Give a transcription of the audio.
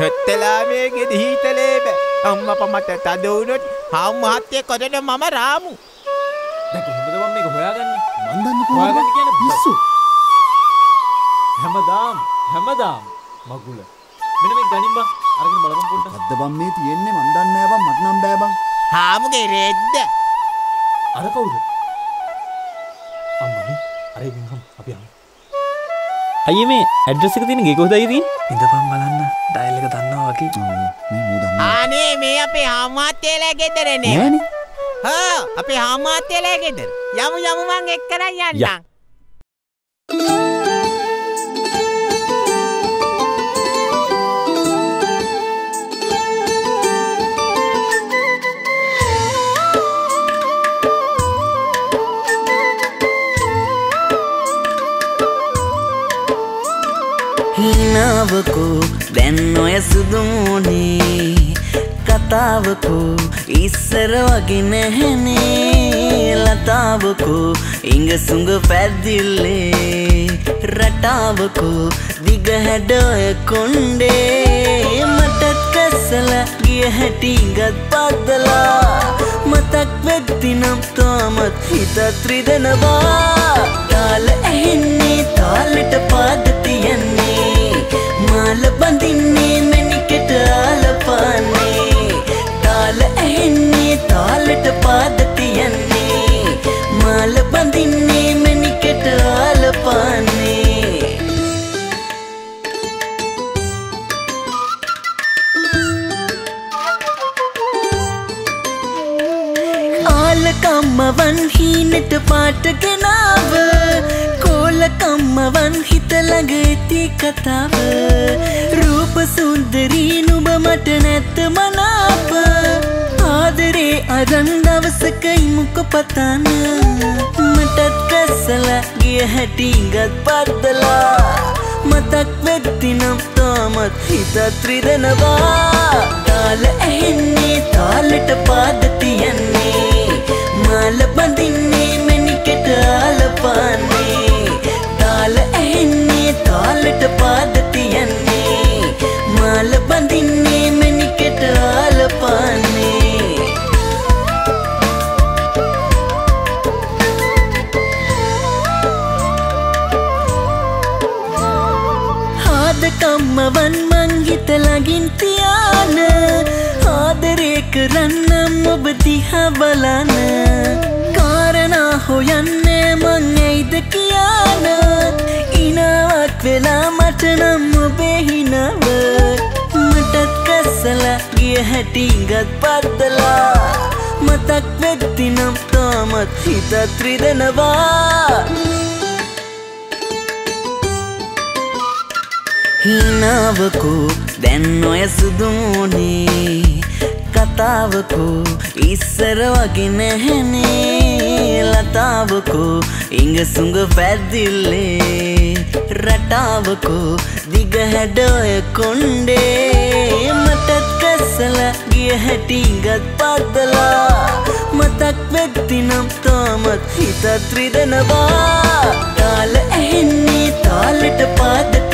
හෙත්තලා මේ ගෙද හීතලේ බෑ. අම්මප මට තද වුණොත් හම් මහත්තය කොටට මම රාමු. දැන් කොහොමද මම මේක හොයාගන්නේ? මන් දන්නේ හොයාගන්න කොහොමද කියන පිස්සු. හැමදාම් හැමදාම් මගුල. මෙන්න මේ ගනින් බං අරගෙන බලපන් පොඩ්ඩක්. අද බම් මේ තියෙන්නේ? මන් දන්නේ නෑ බං මට නම් බෑ බං හාමුගේ රෙද්ද. අර කවුද අය මේ ඇඩ්‍රස් එක තියෙන ගේ කොහොමද ඉතින් ඉඳපම් බලන්න. ඩයල් එක දන්නවා වගේ. ඔව්, මේ මූ දන්නේ ආනේ මේ අපේ හාමාත්‍යයලා ගෙදරනේ හා අපේ හාමාත්‍යයලා ගෙදර. යමු යමු මං එක්කරන් යා. යන්නම් හිනාවකෝ දැන් ඔය සුදුමුණේ කතාවකෝ ඉස්සර වගේ නැහැනේ ලතාවකෝ ඉඟ සුඟ පැද්දිල්ලේ රටාවකෝ දිග හැඩොය කොන්්ඩේ මටත් කැස්සල ගිය හැටිගත් පද්දලා මතක් වෙත්තිනම් තාමත් හිතත් රිදෙනවා. තාල ඇහෙන්නේ තාලට පාද තියන්නේ ආලකම්මවන් හීනට පාටගෙනාව කෝලකම්මවන් හිතළඟ ඇති කතාව. රූප සුන්දරී නුබ මට නැත්ත මනාප ආදරේ අරන් දවසකයි මුක පතාන. මටත් කැස්සල ගිය හැටිගත් පද්දලා මතක් වෙත්තිනම් තාමත් හිතත් රිදෙනවා. තාල ඇහෙන්නේ තාලට පාද ආදකම්මවන් මං හිතලගින් තියාන. ආදරේ කරන්නම් ඔබ දිහා බලන. කාරණා හොයන්නේ මං ඇයිද කියාන. ඉනාවක් වෙලා මට නම් ඔබේ හිනව. මටත් කැස්සල ගිය හැටිගත් පද්දලා මතක් වෙත්තිනම් තාමත් හිතත් රිදෙනවා. හිනාවකෝ දැන් ඔය සුදුමුණේ. කතාවකෝ ඉස්සර වගේ නැහැනේ. ලතාවකෝ ඉඟ සුඟ පැද්දිල්ලේ රටාවකෝ දිග හැඩොය කොන්්ඩේ මටත් කැස්සල ගිය හැටිගත් පද්දලා මතක් වෙත්තිනම් තාමත් හිතත් රිදෙනවා. තාල ඇහෙන්නේ තාලට පාද